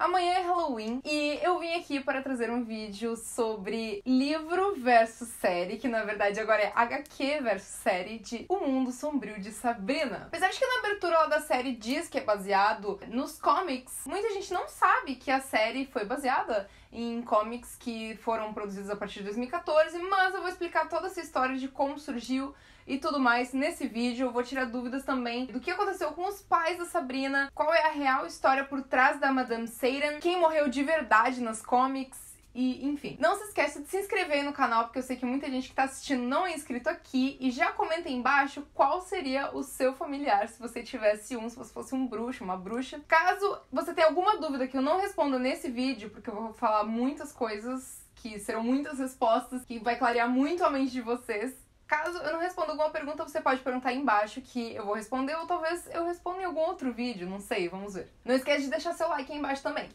Amanhã é Halloween e eu vim aqui para trazer um vídeo sobre livro versus série, que na verdade agora é HQ versus série de O Mundo Sombrio de Sabrina. Apesar de que na abertura lá da série diz que é baseado nos comics, muita gente não sabe que a série foi baseada em comics que foram produzidos a partir de 2014, mas eu vou explicar toda essa história de como surgiu e tudo mais nesse vídeo. Eu vou tirar dúvidas também do que aconteceu com os pais da Sabrina, qual é a real história por trás da Madame Satan, quem morreu de verdade nas comics. E, enfim, não se esqueça de se inscrever no canal, porque eu sei que muita gente que tá assistindo não é inscrito aqui. E já comenta aí embaixo qual seria o seu familiar se você tivesse um, se você fosse um bruxo, uma bruxa. Caso você tenha alguma dúvida que eu não responda nesse vídeo, porque eu vou falar muitas coisas que serão muitas respostas, que vai clarear muito a mente de vocês. Caso eu não responda alguma pergunta, você pode perguntar aí embaixo que eu vou responder, ou talvez eu responda em algum outro vídeo, não sei, vamos ver. Não esquece de deixar seu like aí embaixo também.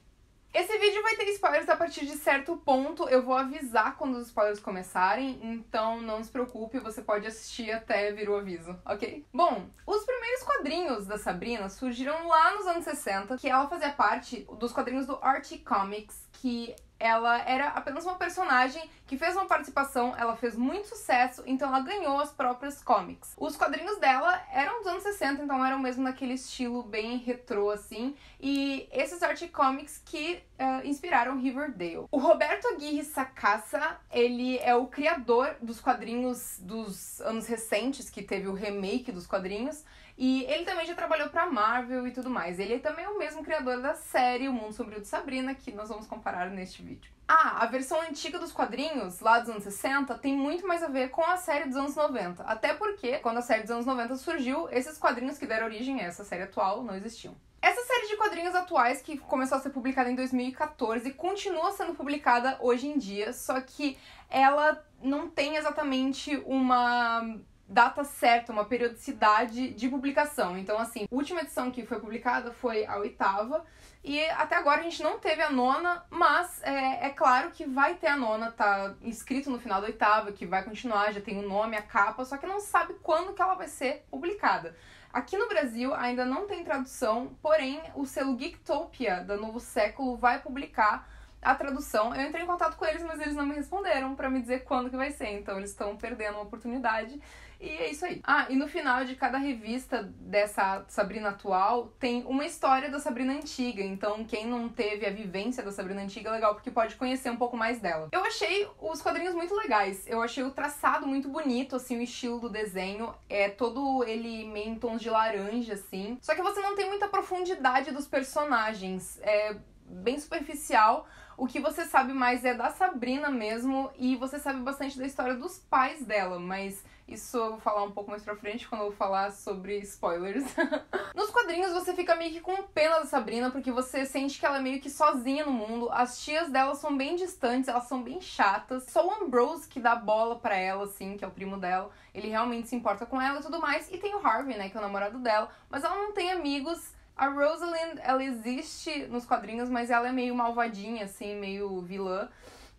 Esse vídeo vai ter spoilers a partir de certo ponto, eu vou avisar quando os spoilers começarem, então não se preocupe, você pode assistir até vir o aviso, ok? Bom, os primeiros quadrinhos da Sabrina surgiram lá nos anos 60, que ela fazia parte dos quadrinhos do Archie Comics, que ela era apenas uma personagem que fez uma participação, ela fez muito sucesso, então ela ganhou as próprias comics. Os quadrinhos dela eram dos anos 60, então eram mesmo naquele estilo bem retrô assim, e esses art comics que uh, inspiraram Riverdale. O Roberto Aguirre Sacasa, ele é o criador dos quadrinhos dos anos recentes, que teve o remake dos quadrinhos, e ele também já trabalhou pra Marvel e tudo mais. Ele também é o mesmo criador da série O Mundo Sombrio de Sabrina, que nós vamos comparar neste vídeo. Ah, a versão antiga dos quadrinhos, lá dos anos 60, tem muito mais a ver com a série dos anos 90. Até porque, quando a série dos anos 90 surgiu, esses quadrinhos que deram origem a essa série atual não existiam. Essa série de quadrinhos atuais, que começou a ser publicada em 2014, continua sendo publicada hoje em dia, só que ela não tem exatamente uma data certa, uma periodicidade de publicação. Então, assim, a última edição que foi publicada foi a oitava. E até agora a gente não teve a nona, mas é, é claro que vai ter a nona, tá escrito no final da oitava, que vai continuar, já tem o nome, a capa, só que não sabe quando que ela vai ser publicada. Aqui no Brasil ainda não tem tradução, porém o selo Geektopia da Novo Século vai publicar a tradução. Eu entrei em contato com eles, mas eles não me responderam para me dizer quando que vai ser. Então eles estão perdendo uma oportunidade. E é isso aí. Ah, e no final de cada revista dessa Sabrina atual tem uma história da Sabrina antiga. Então, quem não teve a vivência da Sabrina antiga é legal porque pode conhecer um pouco mais dela. Eu achei os quadrinhos muito legais. Eu achei o traçado muito bonito, assim, o estilo do desenho. É todo ele meio em tons de laranja, assim. Só que você não tem muita profundidade dos personagens. É bem superficial. O que você sabe mais é da Sabrina mesmo e você sabe bastante da história dos pais dela, mas isso eu vou falar um pouco mais pra frente quando eu falar sobre spoilers. Nos quadrinhos você fica meio que com pena da Sabrina porque você sente que ela é meio que sozinha no mundo. As tias dela são bem distantes, elas são bem chatas. Só o Ambrose que dá bola para ela, assim, que é o primo dela. Ele realmente se importa com ela e tudo mais. E tem o Harvey, né, que é o namorado dela, mas ela não tem amigos a Rosalind, ela existe nos quadrinhos, mas ela é meio malvadinha, assim, meio vilã.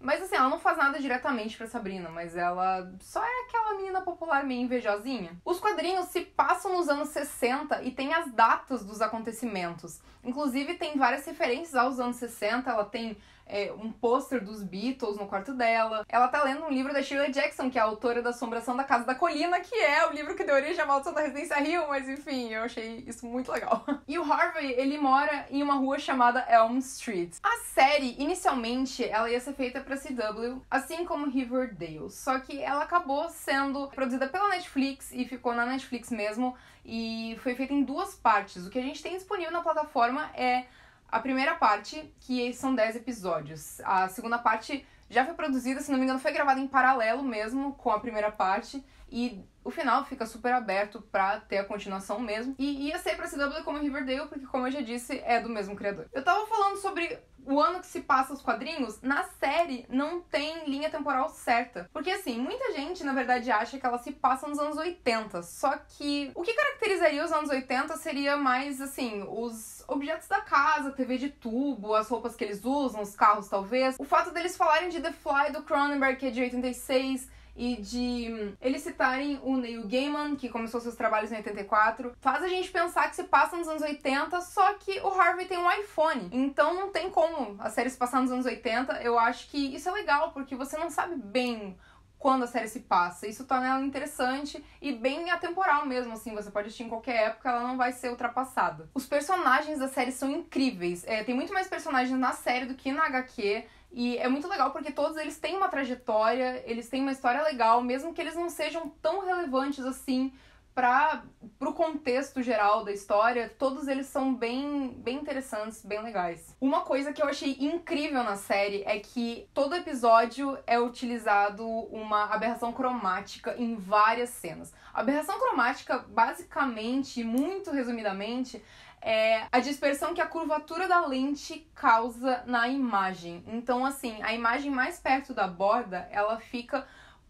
Mas assim, ela não faz nada diretamente pra Sabrina, mas ela só é aquela menina popular meio invejosinha. Os quadrinhos se passam nos anos 60 e tem as datas dos acontecimentos. Inclusive, tem várias referências aos anos 60, ela tem é, um pôster dos Beatles no quarto dela. Ela tá lendo um livro da Shirley Jackson, que é a autora da Assombração da Casa da Colina, que é o livro que deu origem à Maldição da Residência Rio, mas enfim, eu achei isso muito legal. E o Harvey, ele mora em uma rua chamada Elm Street. A série, inicialmente, ela ia ser feita pra CW, assim como Riverdale, só que ela acabou sendo produzida pela Netflix e ficou na Netflix mesmo, e foi feita em duas partes. O que a gente tem disponível na plataforma é a primeira parte, que são 10 episódios. A segunda parte já foi produzida, se não me engano, foi gravada em paralelo mesmo com a primeira parte. E o final fica super aberto pra ter a continuação mesmo. E ia ser pra CW como Riverdale, porque, como eu já disse, é do mesmo criador. Eu tava falando sobre o ano que se passa os quadrinhos, na série não tem linha temporal certa. Porque assim, muita gente na verdade acha que ela se passa nos anos 80. Só que o que caracterizaria os anos 80 seria mais assim, os objetos da casa, TV de tubo, as roupas que eles usam, os carros talvez. O fato deles falarem de The Fly do Cronenberg, que é de 86 e de hum, eles citarem o Neil Gaiman, que começou seus trabalhos em 84, faz a gente pensar que se passa nos anos 80, só que o Harvey tem um iPhone. Então não tem como a série se passar nos anos 80. Eu acho que isso é legal, porque você não sabe bem quando a série se passa. Isso torna ela interessante e bem atemporal mesmo, assim. Você pode assistir em qualquer época, ela não vai ser ultrapassada. Os personagens da série são incríveis. É, tem muito mais personagens na série do que na HQ. E é muito legal porque todos eles têm uma trajetória, eles têm uma história legal, mesmo que eles não sejam tão relevantes assim para o contexto geral da história, todos eles são bem, bem interessantes, bem legais. Uma coisa que eu achei incrível na série é que todo episódio é utilizado uma aberração cromática em várias cenas. Aberração cromática, basicamente, muito resumidamente, é a dispersão que a curvatura da lente causa na imagem. Então, assim, a imagem mais perto da borda, ela fica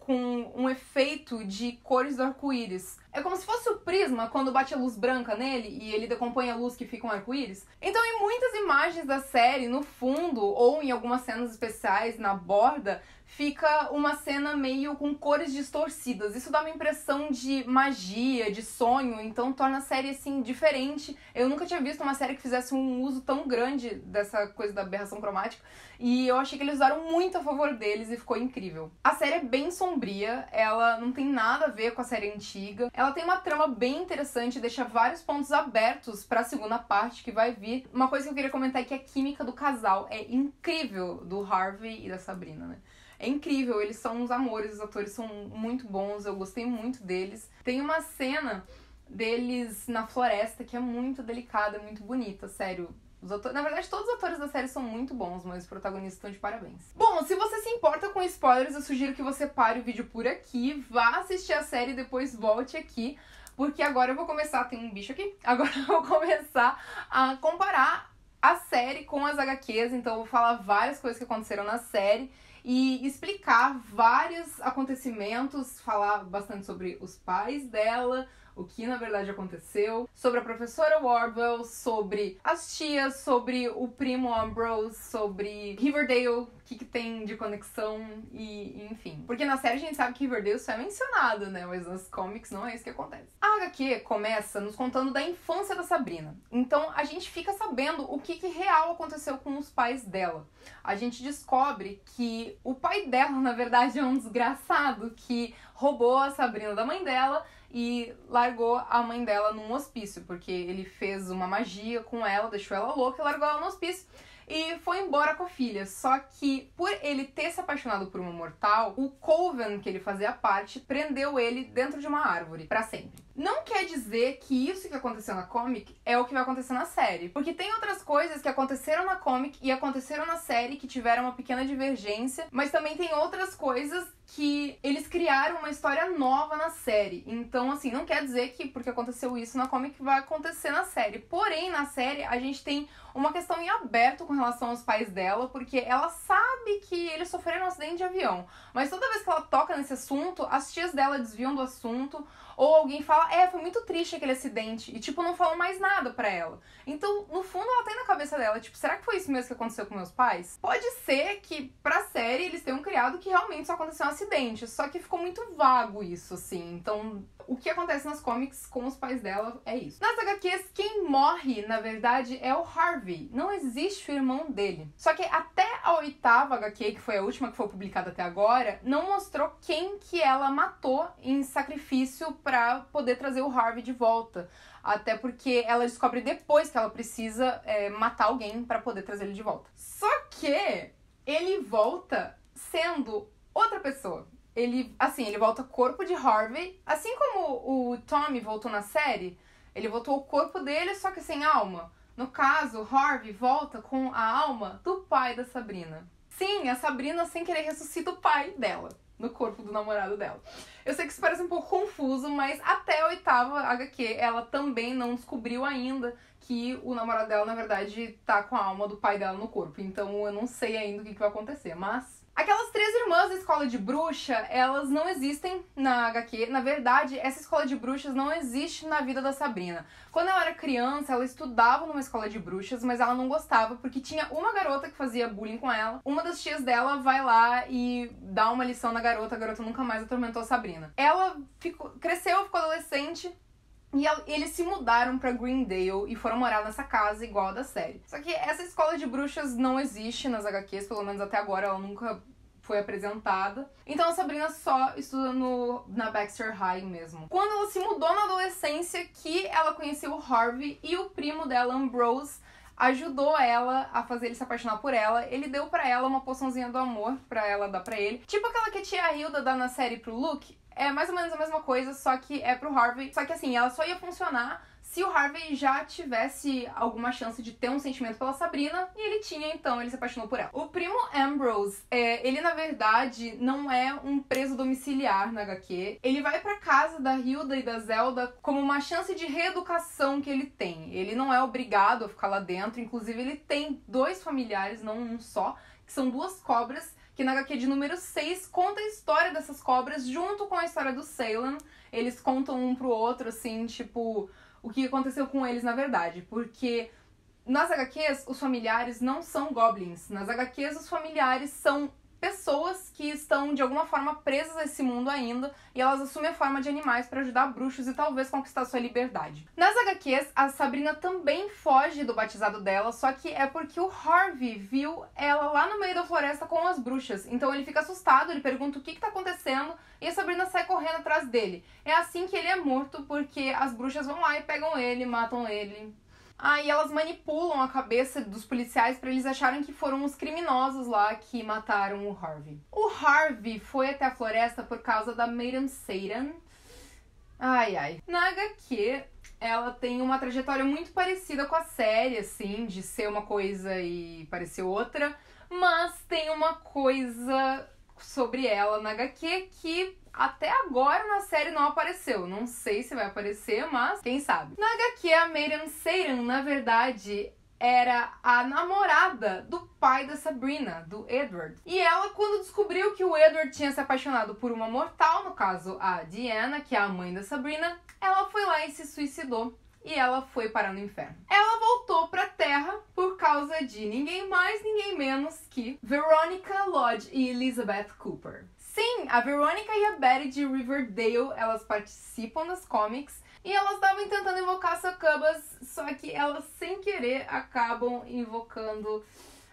com um efeito de cores do arco-íris. É como se fosse o prisma quando bate a luz branca nele e ele decompõe a luz que fica um arco-íris. Então, em muitas imagens da série, no fundo ou em algumas cenas especiais na borda, fica uma cena meio com cores distorcidas. Isso dá uma impressão de magia, de sonho, então torna a série assim diferente. Eu nunca tinha visto uma série que fizesse um uso tão grande dessa coisa da aberração cromática e eu achei que eles usaram muito a favor deles e ficou incrível. A série é bem sombria, ela não tem nada a ver com a série antiga. Ela tem uma trama bem interessante, deixa vários pontos abertos para a segunda parte que vai vir. Uma coisa que eu queria comentar é que a química do casal é incrível do Harvey e da Sabrina, né? É incrível, eles são uns amores, os atores são muito bons, eu gostei muito deles. Tem uma cena deles na floresta que é muito delicada, muito bonita, sério. Atores, na verdade, todos os atores da série são muito bons, mas os protagonistas estão de parabéns. Bom, se você se importa com spoilers, eu sugiro que você pare o vídeo por aqui, vá assistir a série e depois volte aqui, porque agora eu vou começar. Tem um bicho aqui? Agora eu vou começar a comparar a série com as HQs, então eu vou falar várias coisas que aconteceram na série e explicar vários acontecimentos, falar bastante sobre os pais dela, o que na verdade aconteceu, sobre a professora Wardwell, sobre as tias, sobre o primo Ambrose, sobre Riverdale, o que, que tem de conexão e enfim. Porque na série a gente sabe que Riverdale só é mencionado, né? Mas nas comics não é isso que acontece. A HQ começa nos contando da infância da Sabrina. Então a gente fica sabendo o que, que real aconteceu com os pais dela. A gente descobre que o pai dela, na verdade, é um desgraçado que roubou a Sabrina da mãe dela e largou a mãe dela num hospício, porque ele fez uma magia com ela, deixou ela louca e largou ela no hospício e foi embora com a filha. Só que por ele ter se apaixonado por uma mortal, o Coven que ele fazia parte prendeu ele dentro de uma árvore para sempre. Não quer dizer que isso que aconteceu na comic é o que vai acontecer na série, porque tem outras coisas que aconteceram na comic e aconteceram na série que tiveram uma pequena divergência, mas também tem outras coisas que eles criaram uma história nova na série. Então, assim, não quer dizer que porque aconteceu isso na comic vai acontecer na série. Porém, na série a gente tem uma questão em aberto com relação aos pais dela, porque ela sabe que eles sofreram um acidente de avião. Mas toda vez que ela toca nesse assunto, as tias dela desviam do assunto ou alguém fala, é, foi muito triste aquele acidente. E, tipo, não falam mais nada pra ela. Então, no fundo, ela tem na cabeça dela, tipo, será que foi isso mesmo que aconteceu com meus pais? Pode ser que, pra série, eles tenham criado que realmente só aconteceu um acidente. Só que ficou muito vago isso, assim. Então, o que acontece nas comics com os pais dela é isso. Nas HQs, quem morre, na verdade, é o Harvey. Não existe o irmão dele. Só que até a oitava HQ, que foi a última que foi publicada até agora, não mostrou quem que ela matou em sacrifício para poder trazer o Harvey de volta. Até porque ela descobre depois que ela precisa é, matar alguém para poder trazer ele de volta. Só que ele volta sendo outra pessoa. Ele, assim, ele volta corpo de Harvey, assim como o Tommy voltou na série, ele voltou o corpo dele, só que sem alma. No caso, Harvey volta com a alma do pai da Sabrina. Sim, a Sabrina sem querer ressuscita o pai dela no corpo do namorado dela. Eu sei que isso parece um pouco confuso, mas até a oitava HQ ela também não descobriu ainda que o namorado dela, na verdade, tá com a alma do pai dela no corpo. Então eu não sei ainda o que, que vai acontecer. Mas Aquelas três irmãs da escola de bruxa, elas não existem na HQ. Na verdade, essa escola de bruxas não existe na vida da Sabrina. Quando ela era criança, ela estudava numa escola de bruxas, mas ela não gostava porque tinha uma garota que fazia bullying com ela. Uma das tias dela vai lá e dá uma lição na garota, a garota nunca mais atormentou a Sabrina. Ela ficou, cresceu, ficou adolescente, e eles se mudaram para Greendale e foram morar nessa casa igual a da série. Só que essa escola de bruxas não existe nas HQs, pelo menos até agora ela nunca foi apresentada. Então a Sabrina só estuda no, na Baxter High mesmo. Quando ela se mudou na adolescência, que ela conheceu o Harvey e o primo dela, Ambrose, ajudou ela a fazer ele se apaixonar por ela. Ele deu para ela uma poçãozinha do amor para ela dar para ele. Tipo aquela que a tia Hilda dá na série pro Luke. É mais ou menos a mesma coisa, só que é pro Harvey. Só que assim, ela só ia funcionar se o Harvey já tivesse alguma chance de ter um sentimento pela Sabrina, e ele tinha, então ele se apaixonou por ela. O primo Ambrose, é, ele na verdade não é um preso domiciliar na HQ. Ele vai pra casa da Hilda e da Zelda como uma chance de reeducação que ele tem. Ele não é obrigado a ficar lá dentro, inclusive ele tem dois familiares, não um só, que são duas cobras que na HQ de número 6 conta a história dessas cobras junto com a história do Salem. Eles contam um pro outro, assim, tipo, o que aconteceu com eles na verdade. Porque nas HQs, os familiares não são goblins. Nas HQs, os familiares são pessoas que estão de alguma forma presas a esse mundo ainda e elas assumem a forma de animais para ajudar bruxos e talvez conquistar sua liberdade. Nas HQs, a Sabrina também foge do batizado dela, só que é porque o Harvey viu ela lá no meio da floresta com as bruxas. Então ele fica assustado, ele pergunta o que, está acontecendo e a Sabrina sai correndo atrás dele. É assim que ele é morto porque as bruxas vão lá e pegam ele, matam ele. Aí elas manipulam a cabeça dos policiais para eles acharem que foram os criminosos lá que mataram o Harvey. O Harvey foi até a floresta por causa da Maiden Satan. Ai ai. Na HQ, ela tem uma trajetória muito parecida com a série, assim, de ser uma coisa e parecer outra, mas tem uma coisa sobre ela na HQ que até agora na série não apareceu. Não sei se vai aparecer, mas quem sabe. Na HQ, a Miriam Satan, na verdade, era a namorada do pai da Sabrina, do Edward. E ela, quando descobriu que o Edward tinha se apaixonado por uma mortal, no caso a Diana, que é a mãe da Sabrina, ela foi lá e se suicidou. E ela foi parar no inferno. Ela voltou pra Terra por causa de ninguém mais, ninguém menos que Veronica Lodge e Elizabeth Cooper. Sim, a Veronica e a Betty de Riverdale, elas participam das comics e elas estavam tentando invocar Succubus, só que elas sem querer acabam invocando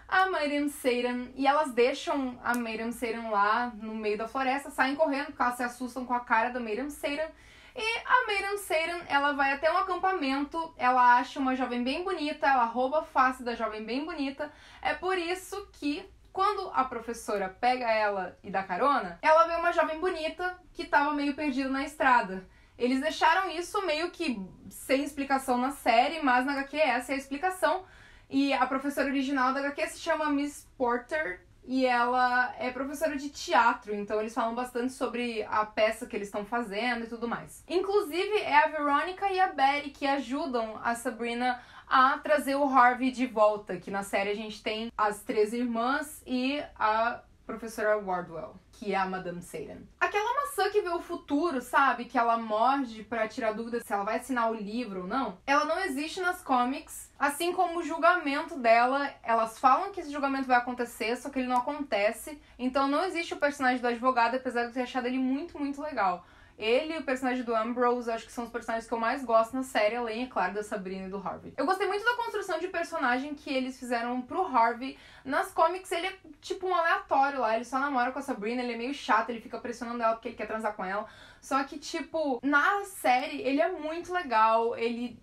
a Miriam Satan e elas deixam a Miriam Satan lá no meio da floresta, saem correndo porque elas se assustam com a cara da Miriam Satan. E a Miriam Satan, ela vai até um acampamento, ela acha uma jovem bem bonita, ela rouba a face da jovem bem bonita. É por isso que quando a professora pega ela e dá carona, ela vê uma jovem bonita que estava meio perdida na estrada. Eles deixaram isso meio que sem explicação na série, mas na HQ essa é a explicação. E a professora original da HQ se chama Miss Porter e ela é professora de teatro, então eles falam bastante sobre a peça que eles estão fazendo e tudo mais. Inclusive é a Veronica e a Betty que ajudam a Sabrina a trazer o Harvey de volta, que na série a gente tem as três irmãs e a professora Wardwell, que é a Madame Satan. Aquela maçã que vê o futuro, sabe? Que ela morde para tirar dúvida se ela vai assinar o livro ou não. Ela não existe nas comics, assim como o julgamento dela. Elas falam que esse julgamento vai acontecer, só que ele não acontece. Então não existe o personagem do advogado, apesar de eu ter achado ele muito, muito legal. Ele e o personagem do Ambrose, acho que são os personagens que eu mais gosto na série, além, é claro, da Sabrina e do Harvey. Eu gostei muito da construção de personagem que eles fizeram pro Harvey. Nas comics, ele é tipo um aleatório lá, ele só namora com a Sabrina, ele é meio chato, ele fica pressionando ela porque ele quer transar com ela. Só que, tipo, na série, ele é muito legal, ele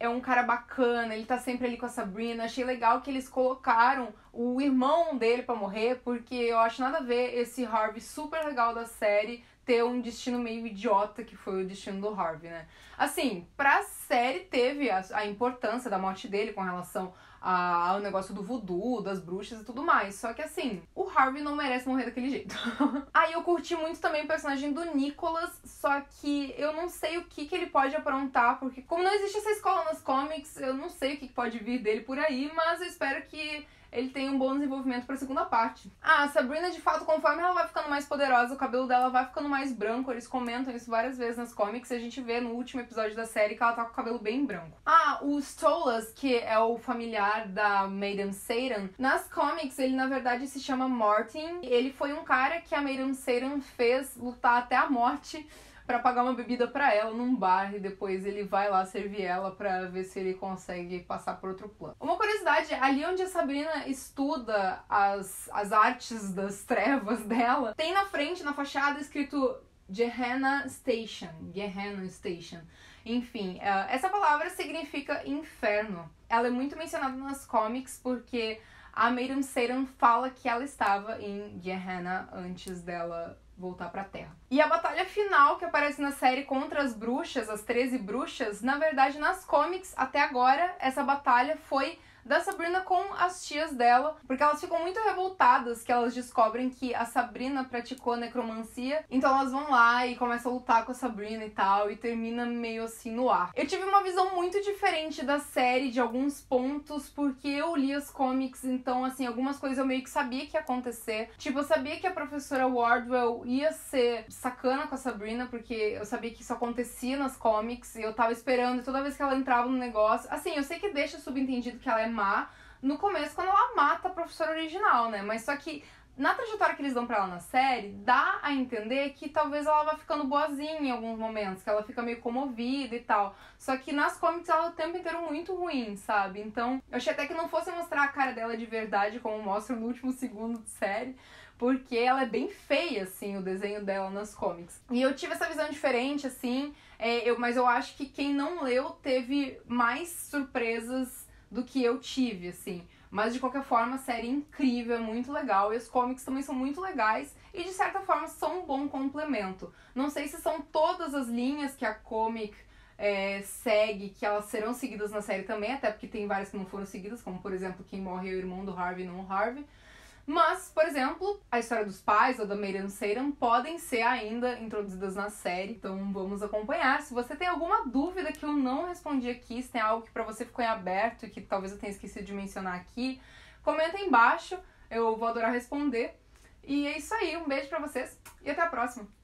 é um cara bacana, ele tá sempre ali com a Sabrina. Achei legal que eles colocaram o irmão dele para morrer, porque eu acho nada a ver esse Harvey super legal da série ter um destino meio idiota que foi o destino do Harvey, né? Assim, pra série teve a, a importância da morte dele com relação a, ao negócio do voodoo, das bruxas e tudo mais. Só que assim, o Harvey não merece morrer daquele jeito. Aí eu curti muito também o personagem do Nicholas, só que eu não sei o que, que ele pode aprontar, porque como não existe essa escola nas comics, eu não sei o que, que pode vir dele por aí, mas eu espero que ele tem um bom desenvolvimento para a segunda parte. Ah, a Sabrina, de fato, conforme ela vai ficando mais poderosa, o cabelo dela vai ficando mais branco. Eles comentam isso várias vezes nas comics. A gente vê no último episódio da série que ela tá com o cabelo bem branco. Ah, o Stolas, que é o familiar da Maiden Satan, nas comics ele na verdade se chama Martin. Ele foi um cara que a Maiden Satan fez lutar até a morte para pagar uma bebida para ela num bar e depois ele vai lá servir ela para ver se ele consegue passar por outro plano. Uma curiosidade, ali onde a Sabrina estuda as, as artes das trevas dela, tem na frente, na fachada, escrito Gehenna Station. Gehenna Station. Enfim, uh, essa palavra significa inferno. Ela é muito mencionada nas comics porque a Maiden Satan fala que ela estava em Gehenna antes dela voltar pra Terra. E a batalha final que aparece na série contra as bruxas, as 13 bruxas, na verdade nas comics até agora essa batalha foi da Sabrina com as tias dela, porque elas ficam muito revoltadas que elas descobrem que a Sabrina praticou necromancia, então elas vão lá e começam a lutar com a Sabrina e tal, e termina meio assim no ar. Eu tive uma visão muito diferente da série de alguns pontos, porque eu li as comics, então assim, algumas coisas eu meio que sabia que ia acontecer. Tipo, eu sabia que a professora Wardwell ia ser sacana com a Sabrina, porque eu sabia que isso acontecia nas comics, e eu tava esperando, e toda vez que ela entrava no negócio, assim, eu sei que deixa subentendido que ela é má no começo, quando ela mata a professora original, né? Mas só que na trajetória que eles dão pra ela na série, dá a entender que talvez ela vá ficando boazinha em alguns momentos, que ela fica meio comovida e tal. Só que nas comics ela é o tempo inteiro muito ruim, sabe? Então, eu achei até que não fosse mostrar a cara dela de verdade, como mostra no último segundo de série, porque ela é bem feia, assim, o desenho dela nas comics. E eu tive essa visão diferente, assim, é, eu, mas eu acho que quem não leu teve mais surpresas do que eu tive, assim. Mas de qualquer forma, a série é incrível, é muito legal. E os comics também são muito legais e de certa forma são um bom complemento. Não sei se são todas as linhas que a comic é, segue, que elas serão seguidas na série também, até porque tem várias que não foram seguidas, como por exemplo, quem morre é o irmão do Harvey não o Harvey. Mas, por exemplo, a história dos pais ou da Miriam Satan podem ser ainda introduzidas na série, então vamos acompanhar. Se você tem alguma dúvida que eu não respondi aqui, se tem algo que para você ficou em aberto e que talvez eu tenha esquecido de mencionar aqui, comenta aí embaixo, eu vou adorar responder. E é isso aí, um beijo para vocês e até a próxima.